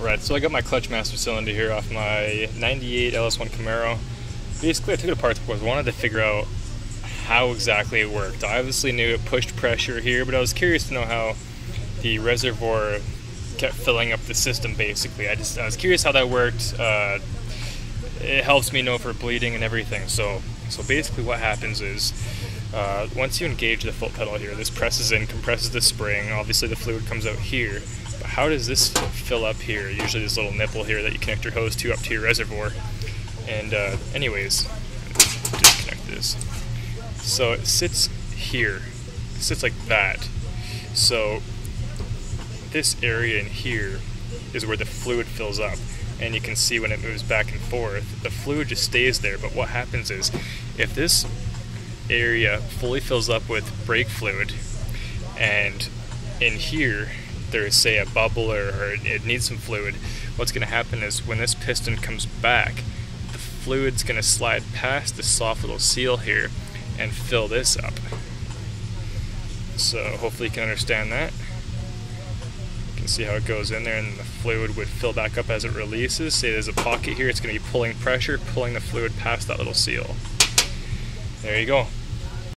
Right, so I got my clutch master cylinder here off my 98 LS1 Camaro. Basically, I took it apart because I wanted to figure out how exactly it worked. I obviously knew it pushed pressure here, but I was curious to know how the reservoir kept filling up the system. Basically, I just I was curious how that worked. Uh, it helps me know for bleeding and everything. So, so basically, what happens is. Uh, once you engage the foot pedal here, this presses in, compresses the spring. Obviously, the fluid comes out here But how does this fill up here? Usually this little nipple here that you connect your hose to up to your reservoir. And uh, anyways, disconnect this. So it sits here. It sits like that. So this area in here is where the fluid fills up. And you can see when it moves back and forth, the fluid just stays there. But what happens is, if this area fully fills up with brake fluid, and in here there is, say, a bubble or, or it needs some fluid, what's going to happen is when this piston comes back, the fluid's going to slide past the soft little seal here and fill this up. So hopefully you can understand that. Can see how it goes in there and the fluid would fill back up as it releases. Say there's a pocket here, it's going to be pulling pressure, pulling the fluid past that little seal. There you go.